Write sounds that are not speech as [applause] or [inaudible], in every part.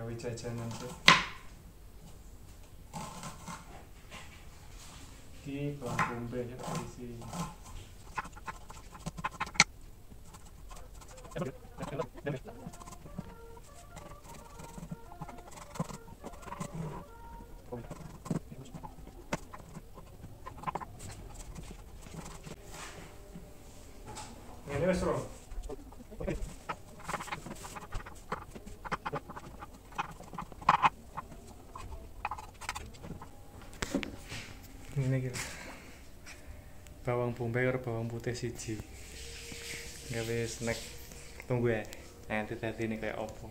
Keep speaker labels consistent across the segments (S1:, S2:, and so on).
S1: gawe jajanan sih iki bawang bombay ya isi Ini wis ro. Ini gitu. Bawang bombay karo bawang putih siji. Gawe snack. Tunggu ya. Nanti tadi ini kayak opo.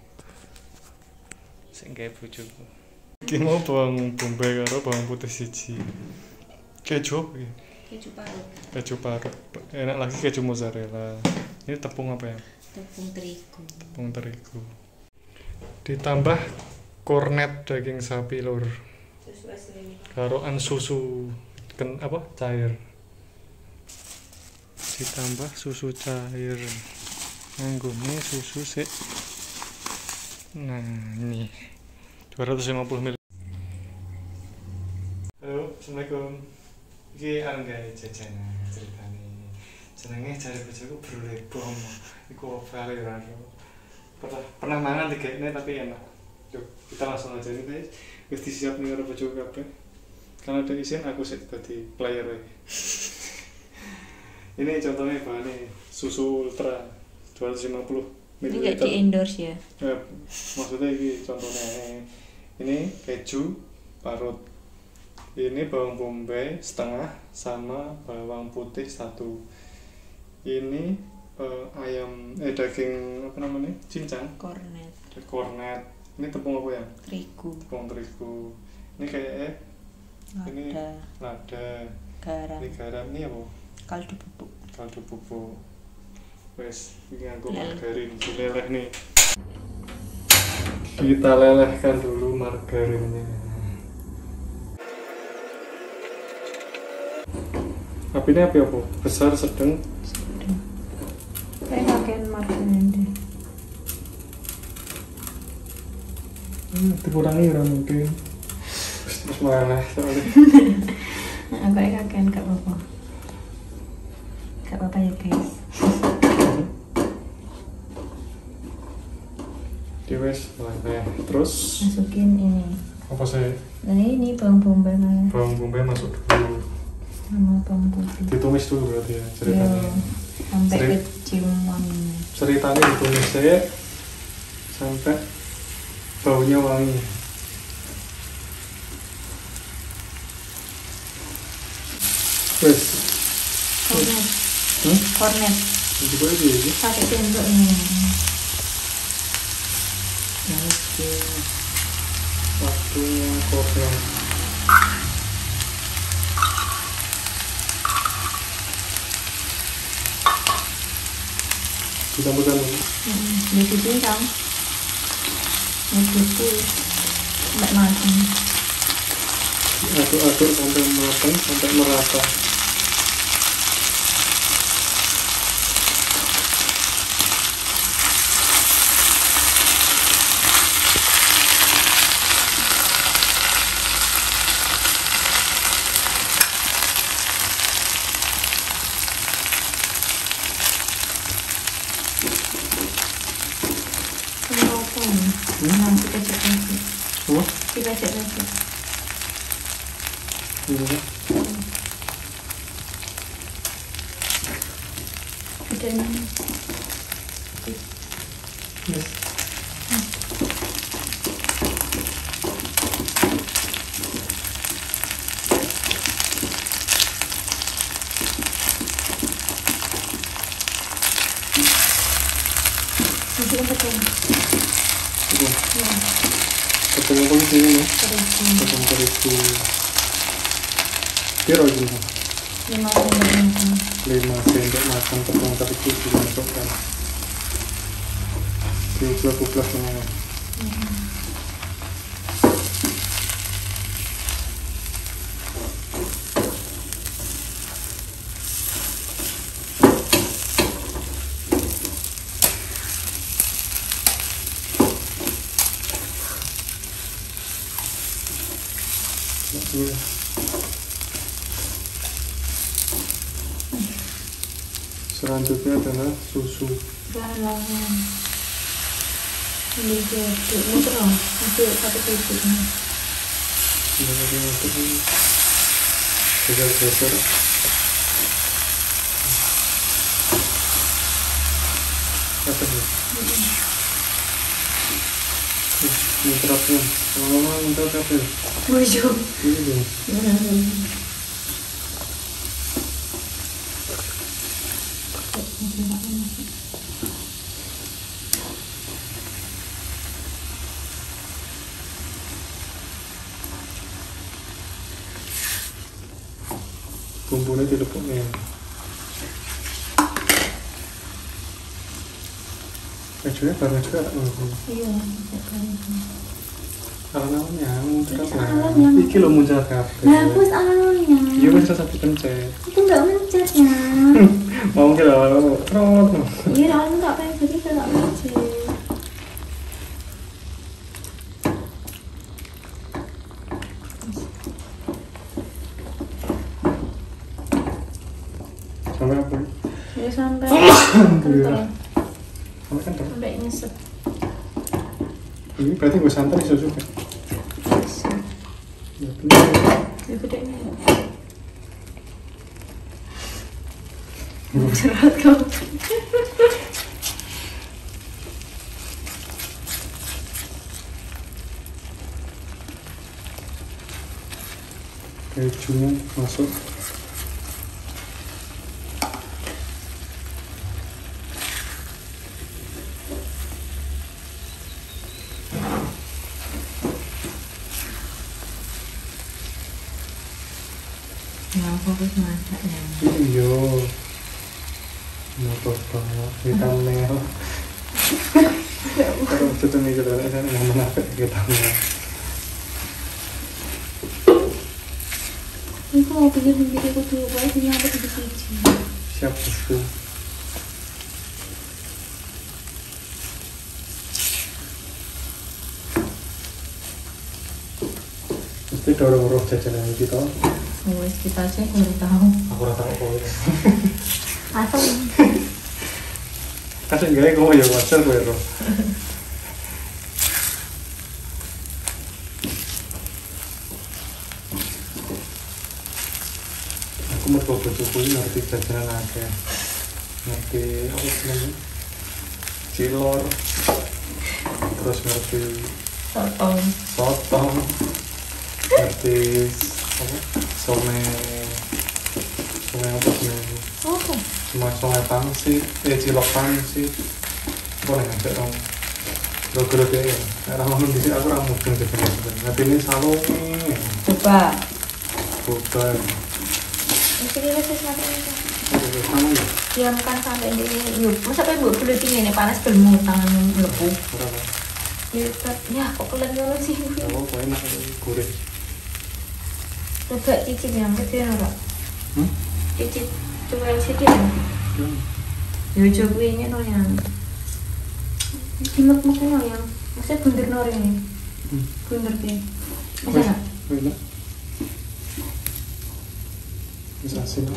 S1: Sing gawe bojoku. Iki mau bawang bombay karo bawang putih siji. Keju apa iki?
S2: keju parut
S1: keju parut enak lagi keju mozzarella ini tepung apa ya
S2: tepung terigu
S1: tepung terigu ditambah kornet daging sapi lur
S2: asli
S1: karoan susu ken apa cair ditambah susu cair nganggone susu. Sik nah ini 250 ml halo assalamualaikum. Iki arep gawe jajanan ceritane. Jenenge jare bojoku brule bom iku vale ora pernah pernah mangan digekne tapi enak. Yuk kita langsung aja ini guys. Wis disiap nih karo bojoku kabeh. Kalau ada izin aku sih tadi player ya. Ini contohnya bahannya susu ultra 250 ml
S2: ini nggak di endorse ya?
S1: Ya, maksudnya ini contohnya ini keju parut. Ini bawang bombay setengah sama bawang putih satu. Ini eh, ayam eh daging apa namanya? Cincang.
S2: Kornet
S1: kornet ini tepung apa ya?
S2: Terigu.
S1: Tepung terigu. Ini kayak eh Ini-
S2: lada.
S1: lada.
S2: Garam.
S1: Ini garam ini apa
S2: kaldu bubuk
S1: kaldu bubuk wes ini aku margarin dileleh nih. Kita lelehkan dulu margarinnya. Apinya api apa? Besar sedang?
S2: Saya pakai margarin deh
S1: hmm, dikurangi ya mungkin. Terus meleleh soalnya. [laughs]
S2: Aku kakek nggak apa-apa nggak apa-apa ya guys.
S1: Di wes meleleh terus?
S2: Masukin ini.
S1: Apa saya
S2: nah ini bawang bombay mas.
S1: Bawang bombay masuk dulu.
S2: Sama bawang putih.
S1: Ditumis dulu berarti ya
S2: Yo,
S1: ceritanya
S2: sampai kecium wanginya.
S1: ceritanya ditumis saya sampai baunya wangi. Wes?
S2: Kornet pakai sendok ini.
S1: Oke. Waktunya kornet ditambahkan dulu.
S2: Di sini kan itu sampai matang
S1: aduk-aduk sampai matang sampai merata
S2: Ini apa nih? Nanti kecek-kecek
S1: apa?
S2: Dipecek-pecek
S1: ini
S2: Udah nih
S1: yes.
S2: Masukin tepung
S1: Itu.
S2: Ya,
S1: tepung apa sih ini
S2: terigu
S1: tepung terigu Piro gitu
S2: Lima sendok makan
S1: 5 sendok makan tepung terigu dimasukkan diublek-ublek semua Iya. Selanjutnya adalah susu.
S2: ini jadi nanti satu titik
S1: Ini ini. Geser-geser. Apa ya? Ih, Muterapnya. Lama-lama muterap apa ya?
S2: tujuh
S1: Ini dong. Bumbunya dilepuk nih. Kejunya bareng juga tak bumbu.
S2: iya
S1: Kalau namanya muncrat
S2: alam yang-
S1: Iki lo muncrat kabeh.
S2: bagus awalnya
S1: Iya wis satu pencet.
S2: itu nggak mencetnya [laughs]
S1: Mau kira lo trot.
S2: iya awalnya nggak pengen jadi nggak mencet
S1: Sampai apa?
S2: ya sampai [coughs]
S1: Iya.
S2: kental
S1: Sampai kan terus.
S2: sampai nyesek
S1: Ini berarti gue santai iso juga.
S2: bisa
S1: Ya bener.
S2: ya gede nih Cerot kau.
S1: Kejunya masuk.
S2: Fokus masaknya.
S1: Iya. Motor banget hitam merah. Kalau itu nih kita lihat yang menarik hitam merah.
S2: Ini kok mau pikir-pikir aku tuh, boleh punya apa sini.
S1: Siap. Mesti dorong-dorong jajanan iki to.
S2: Wes kita cek baru tahu.
S1: Aku ora tau kok.
S2: Atau
S1: Kasih gawe kok ya wajar kowe ro. Aku mau coba bojoku ini ngerti jajanan akeh. Ngerti apa jenenge? Cilor. Terus ngerti
S2: sotong.
S1: sotong. Ngerti Some Some apa jenenge?
S2: Oh,
S1: cuma sungai pangsit eh cilok pangsit boleh ngajak dong dia ya Era mau di sini aku mungkin sebenarnya sebenarnya Nanti ini salongi
S2: coba.
S1: Bukan
S2: Mesti kita sih mati ini.
S1: Ya?
S2: Diamkan sampai di yuk. Masa pengen buat kulit ini panas belum tangannya melepuh. Ya, ya kok dulu sih.
S1: Ya apa enak gurih
S2: Coba cicip yang kecil enggak?
S1: Hmm?
S2: Cicip coba yang sedikit.
S1: Hmm.
S2: Ya coba ini no yang. Dimek mek no yang. Maksudnya bunder no ini. Bunder deh. Bisa nggak?
S1: Bisa sih no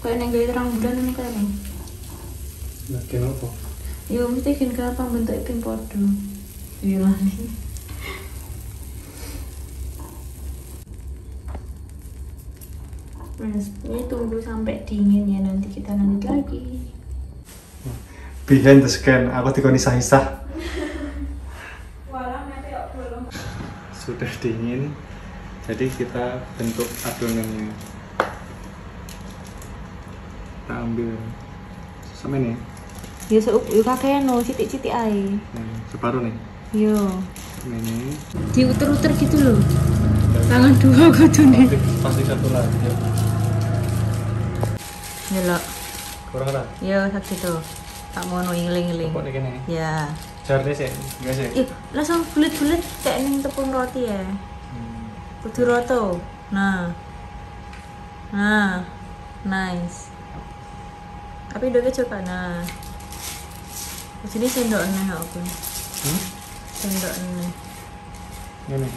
S2: Kayak neng gaya terang bulan ini kayak neng.
S1: Nah, kenapa?
S2: Ya mesti kan gampang bentuk pin podo. Iya lah. Ini tunggu sampai dingin ya nanti kita lanjut lagi.
S1: Behind the scan, aku
S2: belum.
S1: Sudah dingin Jadi kita bentuk adonannya Kita ambil Sama nih
S2: Ya seup, yuk kakek no, citik-citik ae.
S1: Nah, separuh nih
S2: Yo,
S1: ini
S2: diuter-uter gitu loh. Tangan dua kudu nih.
S1: pasti, pasti satu lagi ya.
S2: Nyelok.
S1: kurang lah
S2: Yo sak situ. Tak mau no iling-iling.
S1: kok nih kene
S2: Ya.
S1: jarnya sih enggak sih
S2: Ih, langsung bulet-bulet kayak ning tepung roti ya.
S1: Hmm.
S2: Kudu roto. Nah. Nah. Nice. Tapi udah coba nah. Di sini sendok aneh aku.
S1: Hmm?
S2: Sendok aneh.
S1: ini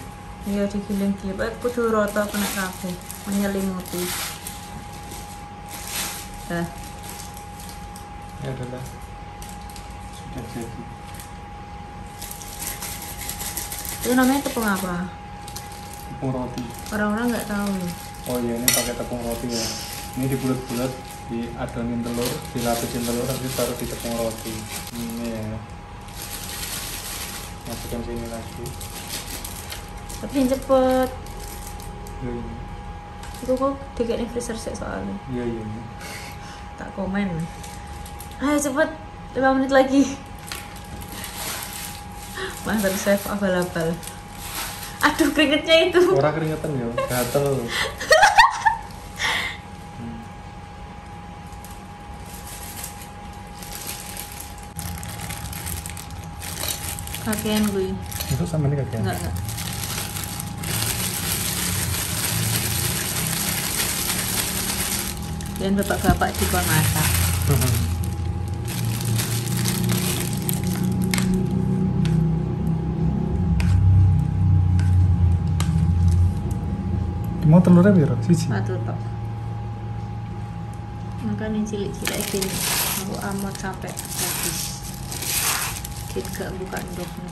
S2: iya digiling-giling eh kudu rata kena kabeh menyelimuti dah
S1: ya sudah jadi.
S2: Itu namanya tepung apa?
S1: Tepung roti.
S2: Orang-orang nggak tahu
S1: oh iya ini pakai tepung roti ya. Ini dibulat-bulat diadonin telur dilapisin telur nanti taruh di tepung roti. Ini ya. Masukkan sini lagi.
S2: Tapi yang cepet.
S1: Iya iya.
S2: Itu kok dikit freezer sih soalnya.
S1: Iya iya iya.
S2: Tak komen. Ayo cepet 5 menit lagi. Master chef abal-abal aduh keringetnya itu.
S1: Orang keringetan ya gatel. Hmm.
S2: kakean gue
S1: itu sama ini kakek
S2: enggak enggak dan bapak-bapak di kon masak
S1: mau telurnya biar siji.
S2: Satu tok. Makanya cilik-cilik gini aku amat sampai habis. Kita gak buka endoknya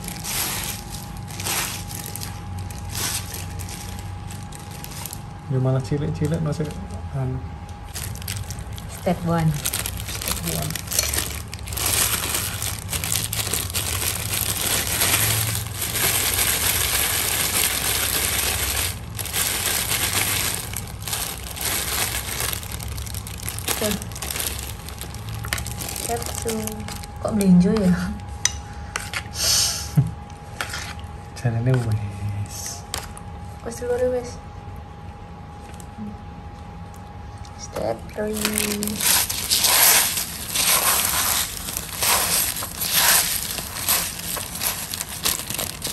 S1: ya malah cilik-cilik masih anu
S2: step one Tuh. Step two. Kok melinjo ya? [laughs]
S1: jalannya wes
S2: Wes telur wes. Step three.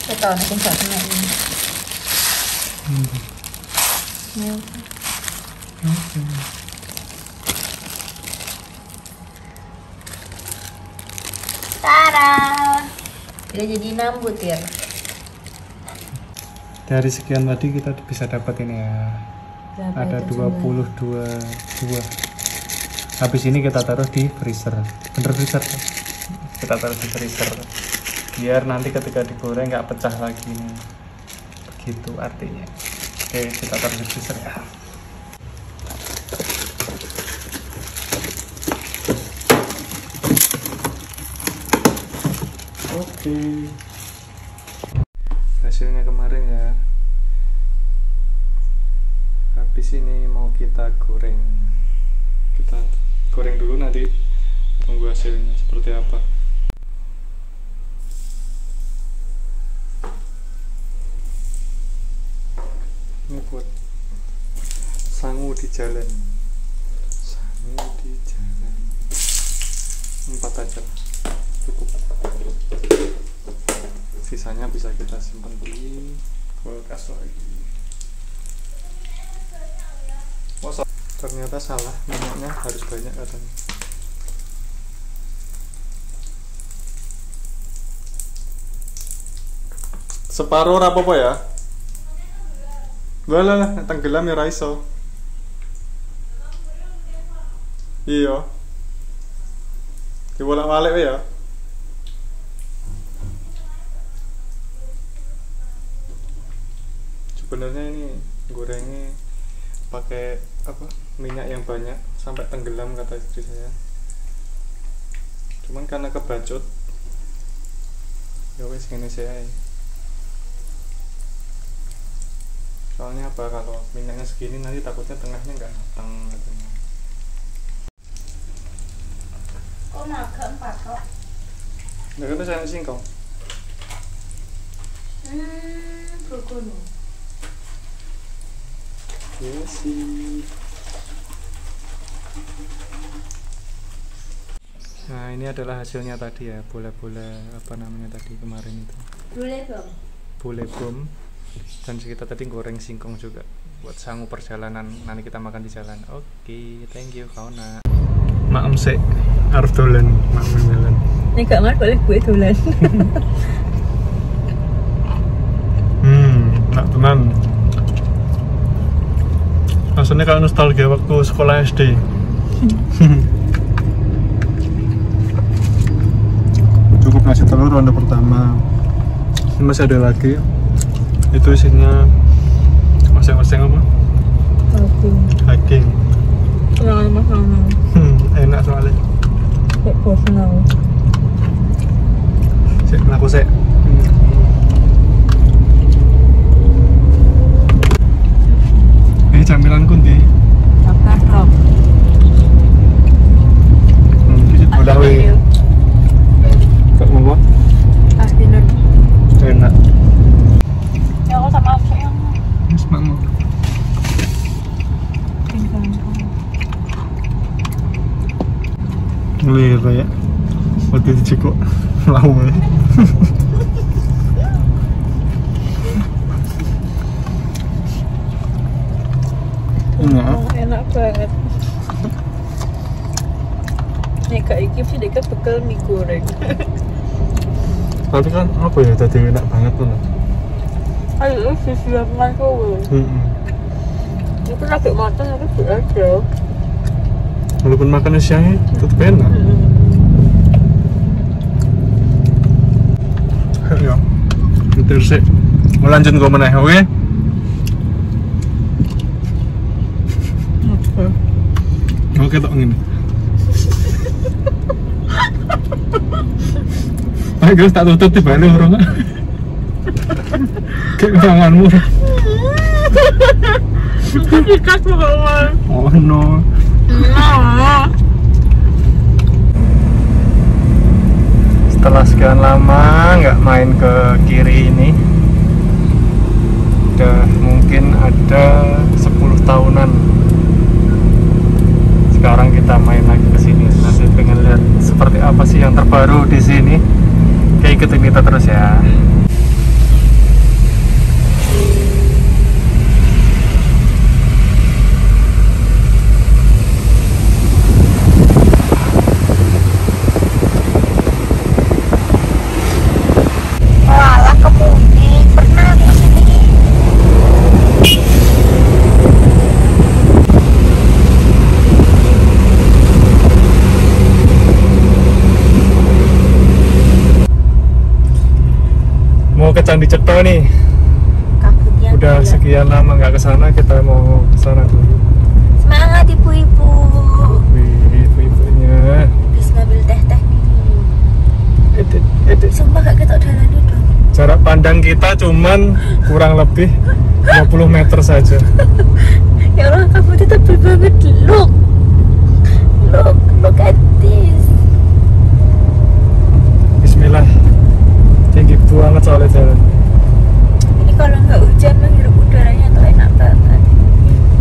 S2: Saya tahu nanti nggak kena ini.
S1: hmm.
S2: Ya.
S1: Oke.
S2: Tada! Udah jadi 6 butir.
S1: dari sekian tadi kita bisa dapat ini ya
S2: Berapa
S1: ada
S2: itu
S1: 22 dua habis ini kita taruh di freezer. Bener freezer? Kita taruh di freezer. Biar nanti ketika digoreng nggak pecah lagi. Nih begitu artinya. Oke kita taruh di freezer ya. Oke. Hasilnya kemarin ya habis ini mau kita goreng. Kita goreng dulu nanti tunggu hasilnya seperti apa. Ini buat sangu di jalan. Sangu di jalan. Empat aja. Cukup. Sisanya bisa kita simpan di kulkas lagi oh, sa- ternyata salah minyaknya harus banyak katanya separuh apa ya lah lah, tenggelam ya raiso. Iya. Dibolak-balik ya. Sebenarnya ini gorengnya pakai apa minyak yang banyak sampai tenggelam kata istri saya. Cuman karena kebacut ya wes gini saya soalnya apa kalau minyaknya segini nanti takutnya tengahnya nggak matang katanya
S2: Kok naga empat kok?
S1: nah kan saya singkong
S2: Hmm, bergunu.
S1: Sih nah ini adalah hasilnya tadi ya bola-bola apa namanya tadi kemarin itu?
S2: Boleh bang?
S1: bule bom. Dan kita tadi goreng singkong juga buat sangu perjalanan nanti kita makan di jalan. Oke thank you kauna maem sih harus dolan maem jalan
S2: Ini gak boleh gue dolan. [laughs]
S1: hmm nak tenan rasanya kayak nostalgia waktu sekolah SD cukup nasi telur ronde pertama. Ini masih ada lagi. Itu isinya oseng-oseng apa?
S3: Jangan masalah.
S1: Hmm, enak soalnya.
S3: Kayak bosan aku.
S1: sik mlaku sik ini camilanku ndi?
S3: Apa rock?
S1: hmm, iki bola we. kok ngomong?
S3: Aslinan.
S1: enak.
S3: Ya aku sama aku yang
S1: wis makmu ngelih ya waktu itu cukup [laughs] lama ya [laughs] enak
S3: Oh, enak banget. Nih kak Iki sih dekat bekal mie goreng.
S1: tapi kan apa ya tadi enak banget tuh
S3: Ayo sih siap masuk.
S1: hmm.
S3: Itu lagi matang tapi biasa.
S1: walaupun makan siangnya tetap enak ya terus sih mau lanjut gue meneh oke oke tak ngene. Ayo guys tak tutup tiba ini orang. Kayak
S3: Itu dikas pokoknya.
S1: Oh no. Setelah sekian lama nggak main ke kiri ini udah mungkin ada 10 tahunan sekarang kita main lagi ke sini. Nanti pengen lihat seperti apa sih yang terbaru di sini. Kayak ikutin kita terus ya
S2: Walah kemudi pernah ke sini.
S1: Mau ke Candi Cetho nih
S2: Kabutnya
S1: udah
S2: gila.
S1: sekian lama nggak ke sana kita mau ke sana dulu
S2: Semangat ibu-ibu.
S1: wih ibu-ibunya
S2: Habis ngambil teh-teh nih.
S1: edit edit
S2: Sumpah gak ketok dalane dong.
S1: jarak pandang kita cuman kurang lebih 50 meter saja [laughs]
S2: Ya Allah kabutnya tebel banget. Look. Look, look at
S1: tinggi banget soalnya jalan
S2: Ini kalau nggak hujan menghirup udaranya tuh enak banget.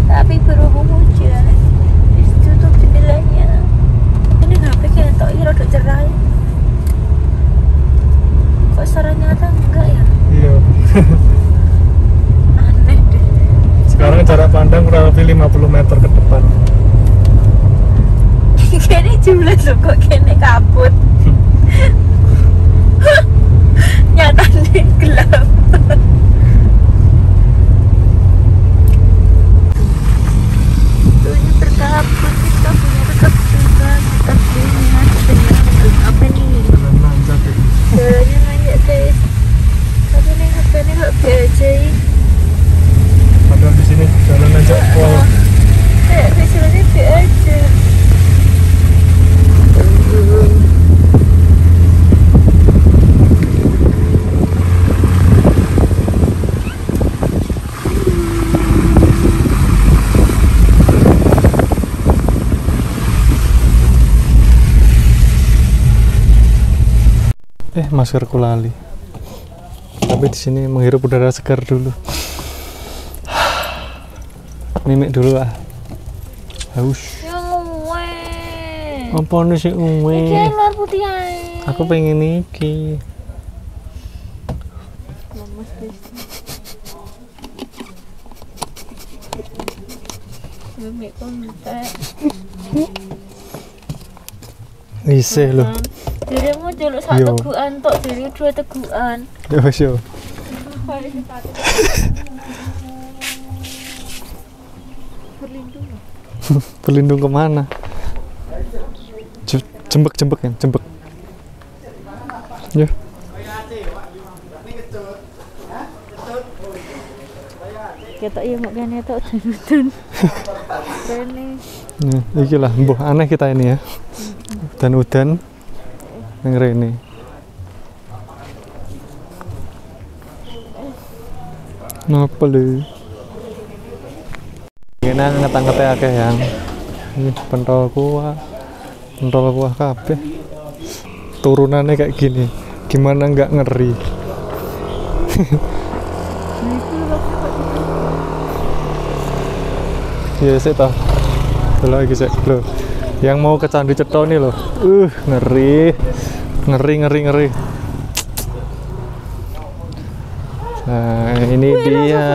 S2: Tapi berhubung hujan, ditutup jendelanya. Ini HP kayak tok ini rada cerah. Kok secara nyata enggak ya?
S1: iya [laughs]
S2: Aneh deh.
S1: sekarang jarak pandang kurang lebih 50 meter ke depan [laughs]
S2: Kayaknya jumlah lo kok kene kabut. Nyata nih gelap. Tuh ini berkabut, ini kabutnya berkabut banget. Kabutnya sedang apa nih?
S1: jalan nanjak ya
S2: Jalannya nanjak guys. Tapi nih HP ini gak aja ya.
S1: padahal di sini jalan nanjak pol
S2: Kayak visualnya B aja.
S1: eh maskerku lali tapi di sini menghirup udara segar dulu. Mimik dulu ah haus.
S2: Yang uwe.
S1: apa nih sih
S2: Iki
S1: uwe
S2: putih
S1: aku pengen iki.
S2: Lemes guys. Mimik kontek.
S1: Isih loh
S2: Dirimu dulu satu
S1: Yo.
S2: tegukan tok, diri dua tegukan.
S1: yo wis yo
S2: berlindung loh.
S1: Berlindung ke mana? Je- Jembek jembek yang jembek. Ya.
S2: Ketok ya mau kene tok dan Kene. [laughs]
S1: Nah, iki lah, mbuh aneh kita ini ya. Dan udan yang rene. Ngapa lu? Ini ngetang-ngeteh akeh yang ini pentol kuah, pentol kuah kabeh. Turunannya kayak gini, gimana nggak ngeri? [laughs] Iya sih toh. Dulu lagi sih, loh. Yang mau ke Candi Cetho nih loh. Uh, ngeri. Ngeri, ngeri, ngeri. Nah, ini dia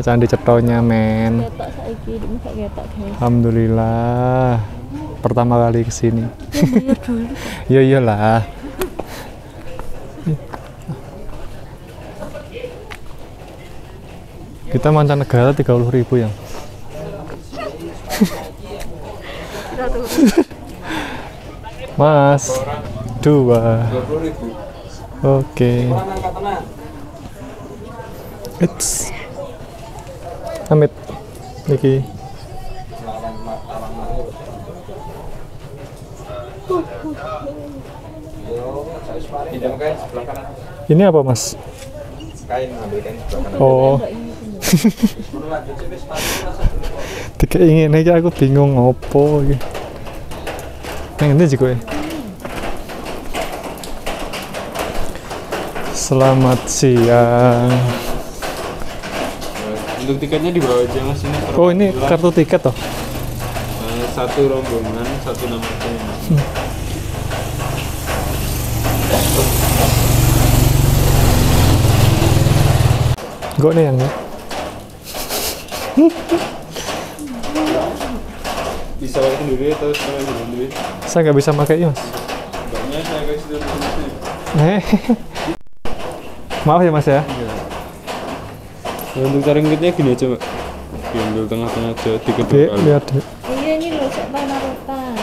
S1: Candi Cethonya, men. Alhamdulillah. Pertama kali
S2: ke sini. [laughs]
S1: Ya iyalah. Kita mancanegara 30.000 ribu yang. [laughs] Mas, dua. Oke. It's Amit. Niki. Ini apa, Mas? Oh, tiga ingin aja aku bingung ngopo iki. Juga ya. Selamat siang.
S4: Untuk tiketnya di bawah aja mas ini.
S1: Oh ini
S4: bulan.
S1: kartu tiket toh?
S4: Eh, satu rombongan satu nama saya.
S1: Gue nih yang ya.
S4: Bisa pakai sendiri atau sekarang sendiri?
S1: Saya nggak bisa pakai ini mas.
S4: Mbaknya saya kasih dulu.
S1: Eh. Maaf ya mas ya.
S4: Ya, untuk cara ngikutnya gini aja mbak. Diambil tengah-tengah aja tiga dua kali.
S1: lihat dek.
S2: Iya ini loh tanah rotan.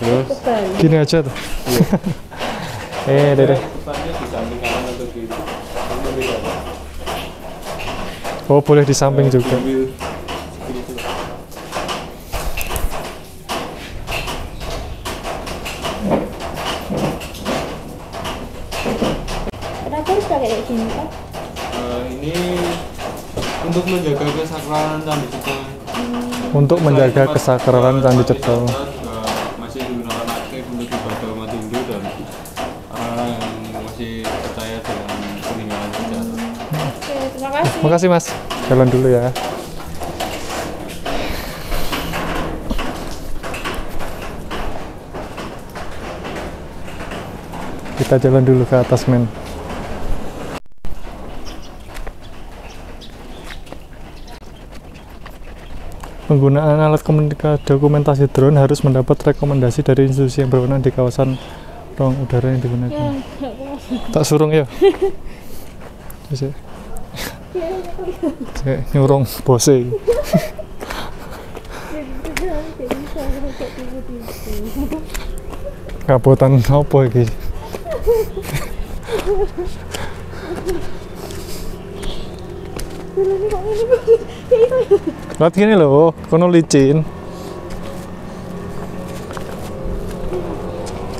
S4: Terus.
S1: Gini aja tuh. [laughs] eh, deh deh. Oh boleh di samping juga.
S4: Diambil kiri coba.
S2: Kenapa harus pakai kayak gini kan?
S4: Eh, ini untuk menjaga kesakralan candi Cetho.
S1: Untuk menjaga kesakralan Candi
S4: juga masih digunakan aktif untuk ibadah umat Hindu dan orang yang masih percaya dengan peninggalan sejarah.
S2: Oke, terima kasih.
S1: Makasih mas. Jalan dulu ya. Kita jalan dulu ke atas men. Penggunaan alat komunikasi dokumentasi drone harus mendapat rekomendasi dari institusi yang berwenang di kawasan ruang udara yang digunakan. Tak surung [laughs] ya. Bisa. Saya nyurung bose. [laughs] Kabutan apa iki? Lihat gini loh, kono licin.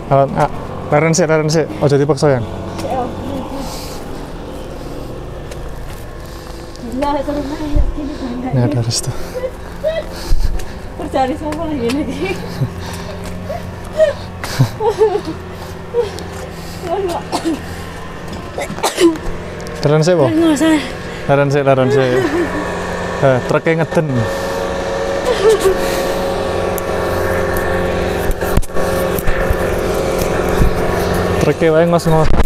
S1: Alat, ah, leren sih, leren sih. Oh jadi paksa ya?
S2: Ya, bangga.
S1: Ini ada restu.
S2: Percari sama lagi lagi.
S1: Leren sih,
S2: usah.
S1: Leren sih, leren sih. Eh, truknya ngeden. Truknya wae ngos-ngosan.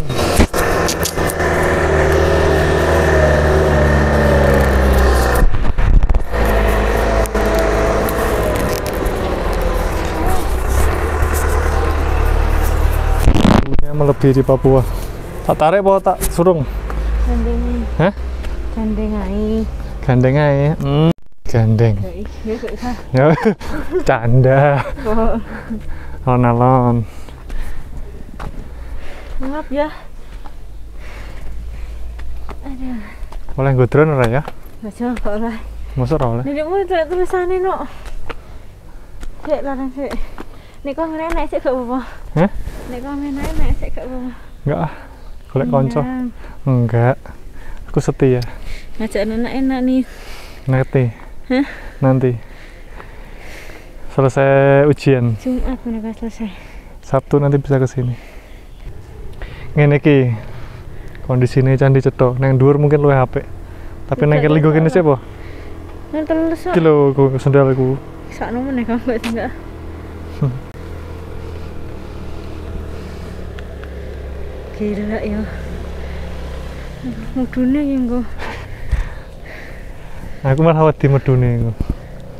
S1: Melebihi di Papua. Tak tarik apa tak surung?
S2: Gandeng.
S1: Hah?
S2: Gandeng aja.
S1: Gandeng aja. Hmm. gandeng
S2: Ya,
S1: ya [laughs] canda
S2: Kok.
S1: alon-alon
S2: Maaf ya. Aduh.
S1: oleh gue drone ora ya
S2: Baca kok lah.
S1: masa oleh
S2: Nenek mau tulis tulisannya no. Cek larang cek. Nek kau ngerenek cek gak apa-apa.
S1: Hah?
S2: Nek kau ngerenek cek gak apa-apa.
S1: enggak ah golek konco
S2: Iya.
S1: enggak aku setia
S2: Ngajak anak enak nih.
S1: nanti
S2: Hah?
S1: nanti selesai ujian
S2: Jumat mereka selesai.
S1: Sabtu nanti bisa ke sini ngene iki kondisine candi cetho nang dhuwur mungkin luwih apik tapi nang kene ligo kene sih apa
S2: Nang terus
S1: iki lho ku sendalku
S2: Sakno meneh gak enggak. [laughs] Gila ya. Mudune ki engko.
S1: Aku malah wedi medune iku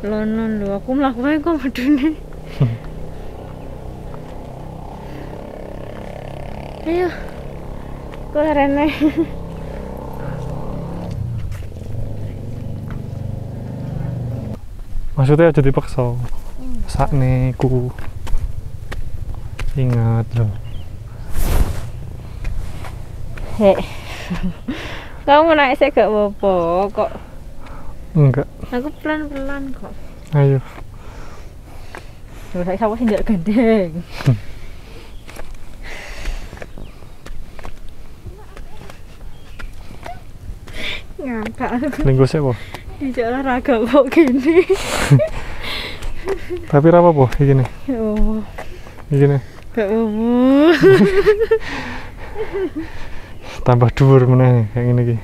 S2: Lonon lho, aku mlakuke kok medune. Ayo. Kok rene.
S1: maksudnya aja dipaksa sakne ku ingat loh
S2: Hek. Kamu naik saya gak apa-apa kok.
S1: Enggak.
S2: Aku pelan-pelan kok.
S1: ayo.
S2: Loh, saya sama sih ndak gandeng. Ngangkat aku
S1: linggo sih apa?
S2: Di olahraga kok gini. [laughs]
S1: tapi apa apa iki nih
S2: Ya Allah,
S1: iki nih
S2: gak [laughs]
S1: tambah dhuwur meneh kayak gini iki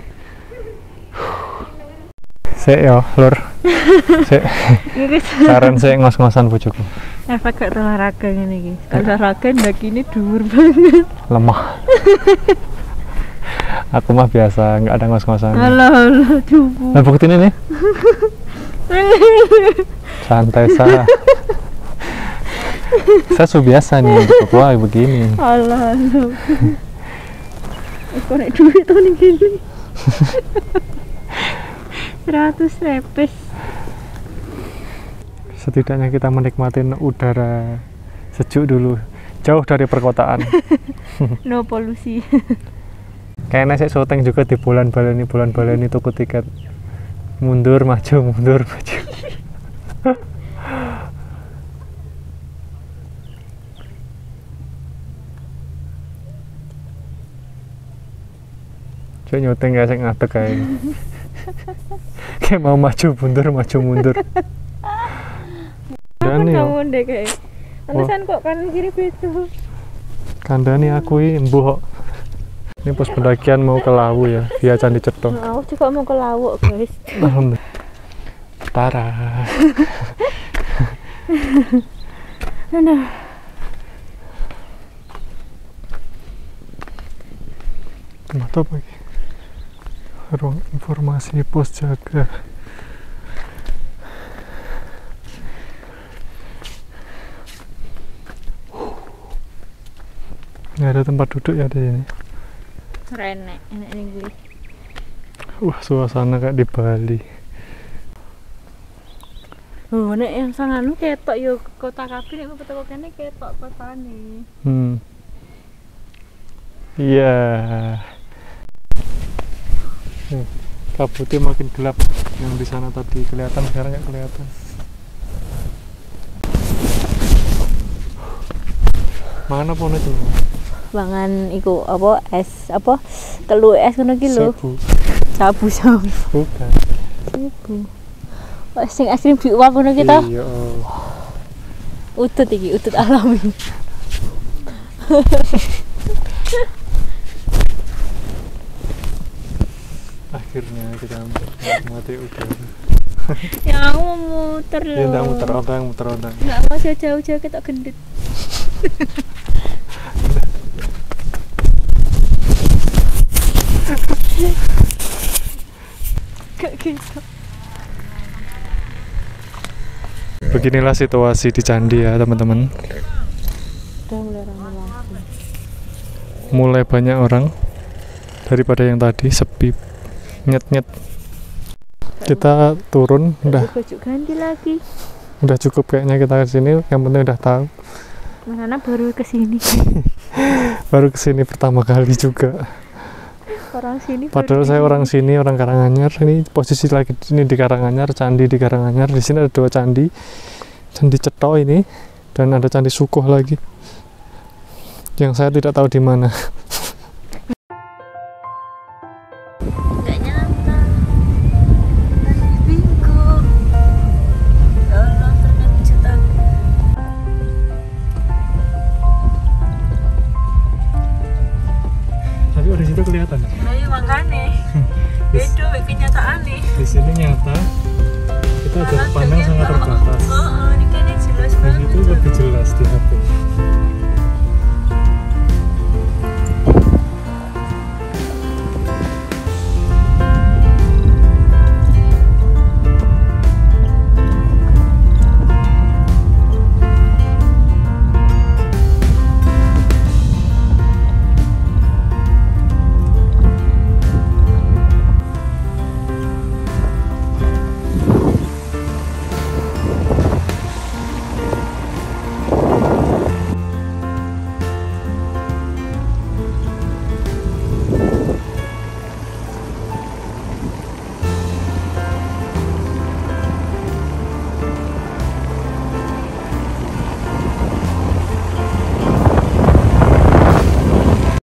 S1: Sik yo, Lur. Sik,
S2: Ini
S1: saran sik ngos-ngosan bojoku.
S2: efek gak olahraga gini iki. Olahraga ndak ini dhuwur banget.
S1: Lemah. Aku mah biasa, nggak ada ngos-ngosan.
S2: Alah, alah, cupu.
S1: Nah, bukti ini nih. Santai sa. Saya sudah biasa nih, Papua begini.
S2: Alah, alah. Aku naik duit tuh nih gini. [laughs] Seratus repes.
S1: Setidaknya kita menikmati udara sejuk dulu, jauh dari perkotaan. [laughs]
S2: No polusi. [laughs]
S1: Kayaknya saya syuting juga di bulan baleni bulan baleni tuku tiket mundur maju mundur maju. [laughs] Cuk nyuting ya saya ngadeg kayak kayak mau maju mundur maju mundur. Dan yo
S2: Kamu deh kayak. Pantesan kok kanan kiri betul.
S1: kandani aku ini embuh. Ini pos pendakian mau ke Lawu ya, via Candi Cetok.
S2: Aku juga mau ke lawuk guys.
S1: Tara. [laughs]
S2: Aduh.
S1: Mata apa? Ruang informasi pos jaga. Nggak ada tempat duduk ya di sini.
S2: Renek, enak nih gue.
S1: Wah suasana kayak di Bali.
S2: Oh, nek yang sanganu ketok yo kota kabeh nek kota kene ketok kotane.
S1: Hmm. Iya. Nih, kabutnya makin gelap. Yang di sana tadi kelihatan sekarang nggak kelihatan. Mana pun itu?
S2: Mangan iku apa es apa telu es ngono ki lho.
S1: Sabu.
S2: Sabu sabu.
S1: Bukan.
S2: Iku. Oh, sing es krim diuap ngono ki to.
S1: Iya.
S2: Utut iki, utut alami. [laughs]
S1: Akhirnya kita menikmati udara.
S2: ya aku mau muter.
S1: Ya udah muter odang, muter odang.
S2: Enggak mau jauh-jauh ketok gendut. Gak gitu.
S1: Beginilah situasi di candi ya teman-teman.
S2: Udah. Mulai
S1: banyak orang daripada yang tadi sepi. Nyet nyet.
S2: Gak
S1: kita turun udah.
S2: Baju ganti lagi.
S1: Udah cukup kayaknya kita ke sini yang penting udah tahu.
S2: Nana baru ke sini [laughs]
S1: baru ke sini pertama kali juga.
S2: Orang sini
S1: padahal saya orang sini orang Karanganyar. Ini posisi lagi ini di Karanganyar candi di Karanganyar. Di sini ada dua candi. Candi Ceto ini dan ada candi Sukuh lagi. Yang saya tidak tahu di mana dari situ kelihatan?
S2: Nah iya makanya [laughs] beda wek kenyataan nih
S1: di sini nyata. Kita
S2: Malah
S1: pandang sangat terbatas.
S2: Oh, oh, ini kayaknya jelas
S1: di
S2: banget
S1: situ lebih jelas di HP